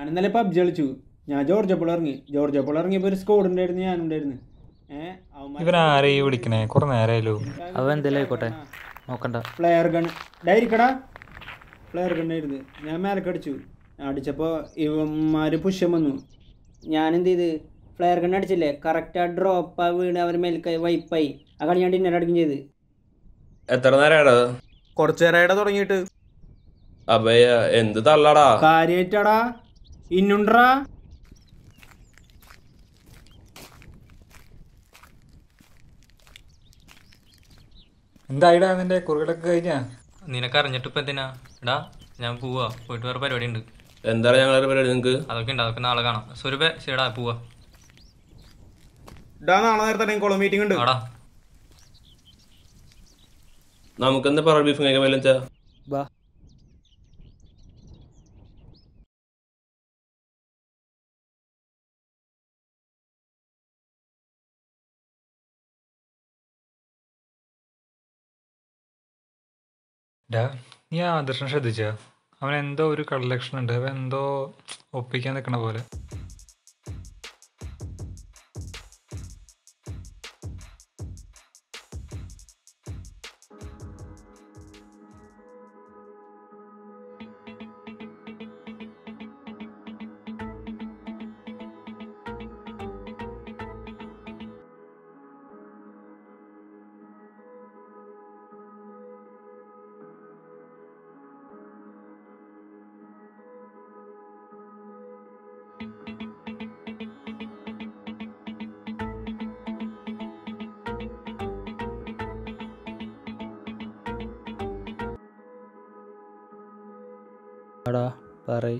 ഞാൻ ഇന്നലെ പബ്ജി കളിച്ചു. ഞാൻ ജോർജ് അപ്പോൾ ഇറങ്ങി. ജോർജ് അപ്പോൾ ഇറങ്ങിയപ്പോൾ ഒരു സ്കോഡ് ഉണ്ടായിരുന്നു ഞാനുണ്ടായിരുന്നു ആരെയും വിളിക്കണേ? കുറെ നേരമായല്ലോ അവൻ എന്തെങ്കിലും ആയിക്കോട്ടെ. നോക്കണ്ട. പ്ലെയർ ഗൺ ഡയറിക്കടാ പ്ലെയർ ഗൺ ആയിരുന്നു. ഞാൻ മേലെ അടിച്ചു. അടിച്ചപ്പോൾ ഇവന്മാർ പുഷ്യം വന്നു. ഞാൻ എന്ത് ചെയ്ത്? പ്ലെയർ ഗൺ അടിച്ചില്ലേ? കറക്റ്റ് ആ ഡ്രോപ്പ് ആ വീണ് അവർ മേൽക്കായി വൈപ്പായി ആ കളി ഞാൻ ഡിന്നർ അടിക്കും ചെയ്ത്. എത്ര നേരമാടാ കുറച്ചു നേരം തുടങ്ങിയിട്ട്. അപ്പൊ എന്ത് തള്ളടാ? കാര്യായിട്ടാടാ. ഇന്നുണ്ടറാ എന്തായിടാ നിന്റെ കുറുകളൊക്കെ കഴിഞ്ഞാ? നിനക്ക് അറിഞ്ഞിട്ട് ഇപ്പൊ എന്തിനാ എടാ ഞാൻ പോവാ. പോയിട്ട് വേറെ പരിപാടി ഉണ്ട് എന്താണ് ഞങ്ങളുടെ പരിപാടി നിങ്ങക്ക്? അതൊക്കെ ഉണ്ട് അതൊക്കെ നാളെ കാണാം. സ്വരൂപ ശരിടാ പോവാ. ഇടാ നാളെ നേരത്തെ കോള മീറ്റിംഗ് ഉണ്ട്. ആടാ. നമുക്കെന്ത് പറ ബീഫ് കഴിക്കാൻ പറ്റില്ല ഡാ നീ ആ ആദർശം ശ്രദ്ധിച്ച? അവൻ എന്തോ ഒരു കളക്ഷൻ ഉണ്ട് അവൻ എന്തോ ഒപ്പിക്കാൻ നിൽക്കണ പോലെ. அடா பறை.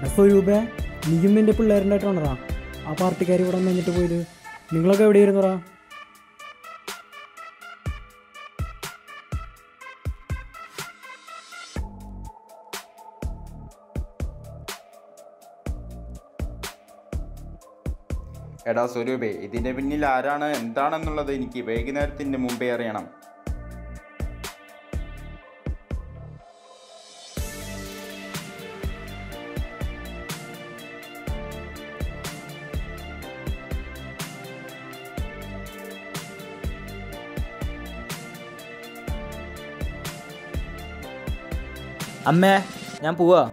എടാ സ്വരൂപേ നീയും എന്റെ പിള്ളേരുടെ ആയിട്ടാണോടാ ആ പാർട്ടിക്കാർ ഇവിടെ വന്നിട്ട് പോയത് നിങ്ങളൊക്കെ എവിടെയായിരുന്നോടാ? എടാ സ്വരൂപേ ഇതിന്റെ പിന്നിൽ ആരാണ്? എന്താണെന്നുള്ളത് എനിക്ക് വൈകുന്നേരത്തിന്റെ മുമ്പേ അറിയണം. അമ്മേ ഞാൻ പോവാ.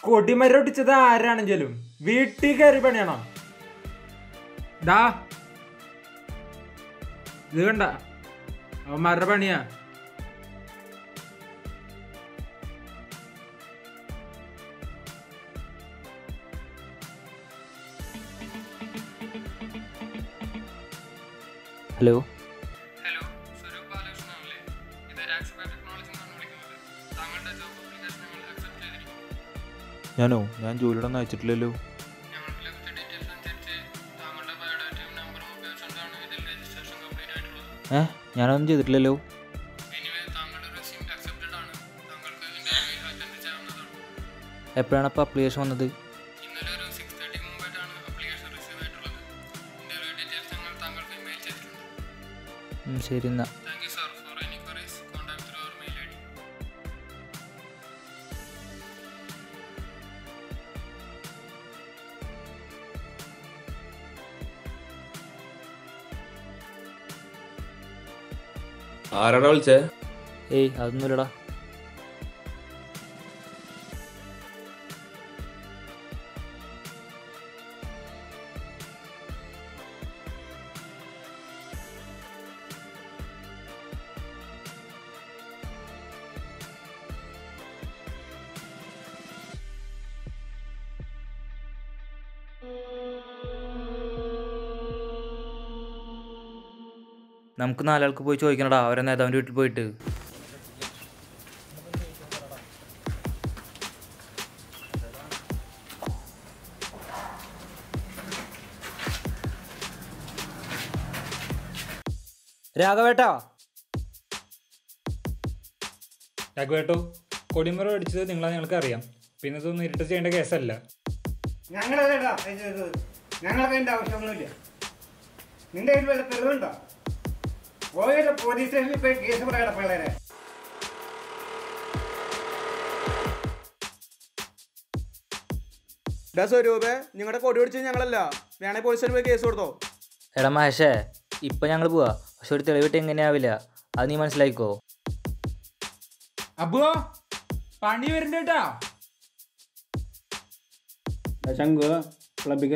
കൊടിമരൊട്ടിച്ചത് ആരാണെങ്കിലും വീട്ടിൽ കയറി പണിയണം. ദാ. ഇത് കണ്ട. അവന്മാരുടെ പണിയാ? ഹലോ? ഹലോ സ്വരൂപ് ബാലകൃഷ്ണനല്ലേ? ഇത് ആക്സിബൈ ടെക്നോളജി എന്നാണ് വിളിക്കുന്നത്. താങ്കളുടെ ജോബ് അപ്ലിക്കേഷൻ ഞങ്ങൾ അക്സെപ്റ്റ് ചെയ്തിരിക്കുന്നു. ഞാനോ? ഞാൻ ജോലിയുടെ ഒന്നും അയച്ചിട്ടില്ലല്ലോ. ഏഹ് ലഭിച്ച ഡീറ്റെയിൽസ് അനുസരിച്ച് താങ്കളുടെ ബയോഡാറ്റയും നമ്പറും ഉപയോഗിച്ചുകൊണ്ടാണ് ഇതിൽ രജിസ്ട്രേഷൻ കംപ്ലീറ്റ് ആയിട്ടുള്ളത്. ഏ? ഞാനൊന്നും ചെയ്തിട്ടില്ലല്ലോ. എപ്പോഴാണ് അപ്പോൾ അപ്ലിക്കേഷൻ വന്നത്? ശരി താങ്കൾക്ക് ആരാടാ വിളിച്ചേ? ഏയ് അതൊന്നുമില്ലടാ. നമുക്ക് നാലാൾക്ക് പോയി ചോദിക്കണടാ. അവരെ നേതാവിന്റെ വീട്ടിൽ പോയിട്ട്. രാഘവേട്ടാ. രാഘവേട്ടോ കൊടിമരം അടിച്ചത് നിങ്ങളെ ഞങ്ങൾക്ക് അറിയാം പിന്നെ ഇതൊന്നും ഇരുട്ട് ചെയ്യേണ്ട കേസല്ല. ഞങ്ങളതേടാ ഞങ്ങൾക്ക് അതിന്റെ ആവശ്യമൊന്നുമില്ല. നിന്റെ കയ്യിൽ വല്ല തെളിവുണ്ടോ? പോയത് പോലീസ് സ്റ്റേഷനിൽ പോയി കേസ് പറയണം പിള്ളേരെ ഡാ സ്വരൂപേ നിങ്ങളുടെ കൊടി പിടിച്ച് ഞങ്ങളല്ല. വേണേ പോലീസ് സ്റ്റേഷനിൽ പോയി കേസ് കൊടുത്തോ? എടാ മഹേഷേ ഇപ്പം ഞങ്ങൾ പോവാ. പക്ഷെ ഒരു തെളിവിട്ട് എങ്ങനെയാവില്ല. അത് നീ മനസ്സിലാക്കിക്കോ. അബുവോ പണി വരുന്നുണ്ട് കേട്ടാ ശങ്കു ക്ലബിൽ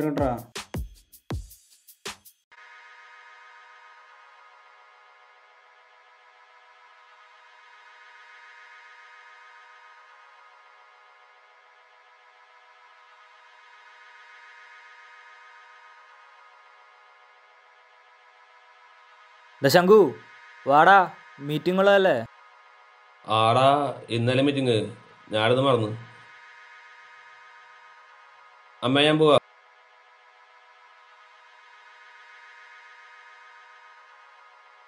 ഡാ ശങ്കു വാടാ മീറ്റിംഗ് ഉള്ളതല്ലേ? ആടാ ഇന്നലെ മീറ്റിംഗ് ഞാനത് മറന്നു. അമ്മ ഞാൻ പോവാ.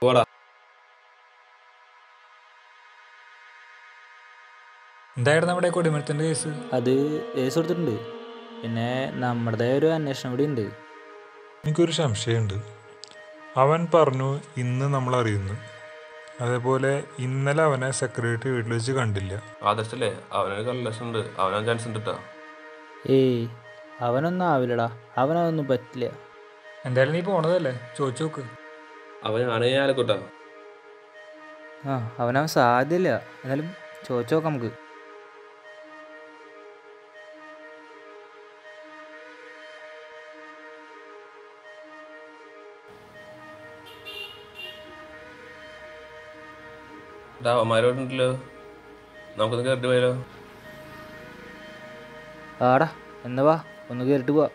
പോടാ. എന്തായിരുന്നു നമ്മുടെ കൊടിമരത്തിന്റെ കേസ്? അത് കേസ് കൊടുത്തിട്ടുണ്ട്. പിന്നെ നമ്മുടേതായ ഒരു അന്വേഷണം കൂടി ഉണ്ട് എനിക്കൊരു സംശയമുണ്ട്. അവൻ പറഞ്ഞു ഇന്ന് നമ്മൾ അറിയുന്നു. അതേപോലെ ഇന്നലെ അവനെ സെക്രട്ടറി വീട്ടിൽ വെച്ച് കണ്ടില്ല. ആദർശല്ലേ അവനൊരു ഉണ്ട് ചാൻസ് ഉണ്ട് കേട്ടോ ഏയ് അവനൊന്നും ആവില്ലടാ. അവനതൊന്നും പറ്റില്ല. എന്തായാലും നീ പോണതല്ലേ? ചോദിച്ചു നോക്ക്. അവൻ ആലക്കൂട്ടാ. ആ അവനവൻ സാധ്യല്ല. എന്നാലും ചോദിച്ചു നോക്കാം നമുക്ക്. ഡാ നമുക്കൊന്ന് കയറിട്ട് പോയാലോ? ആടാ എന്നാ വാ ഒന്ന് കയറിട്ട് പോവാ.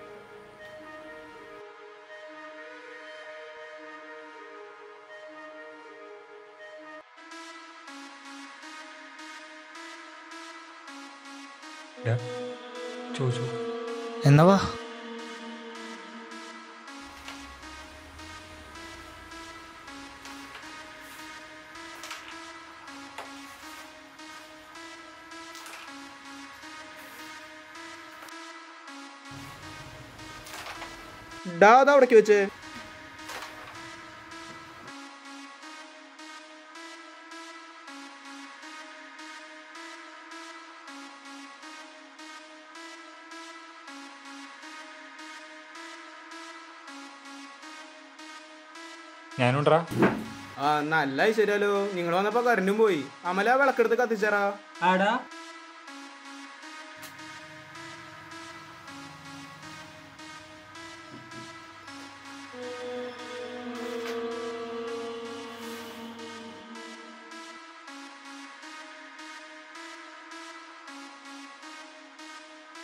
ചോദിച്ചു. എന്നാ വാ. ഡാ അത് അവിടേക്ക് വെച്ച്. ഞാനുണ്ടാ. ആ നല്ല ശരിയാലോ നിങ്ങൾ വന്നപ്പോ കറണ്ടും പോയി. അമല വിളക്കെടുത്ത് കത്തിച്ചാറാ ആടാ.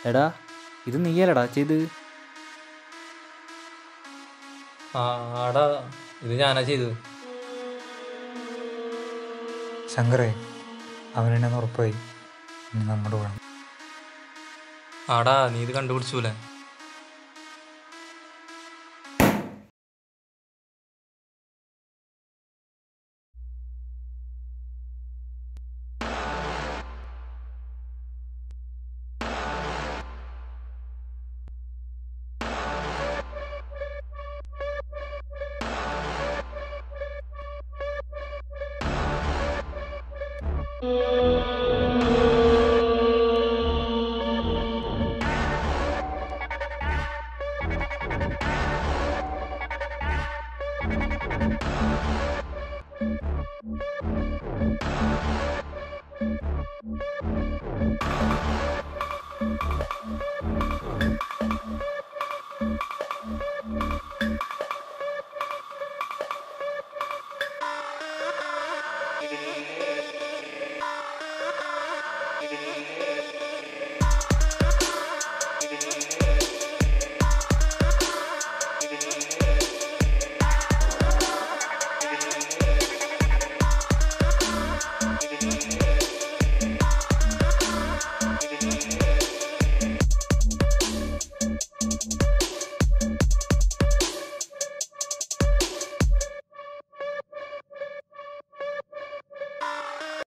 എടാ ഇത് നീയല്ലടാ ചെയ്ത്. ആടാ ഇത് ഞാനാ ചെയ്തത് ശങ്കരേ അവനെന്നെ ഉറപ്പായി. ഇനി നമ്മുടെ വേണം ആടാ നീ ഇത് കണ്ടുപിടിച്ചൂലേ? ആ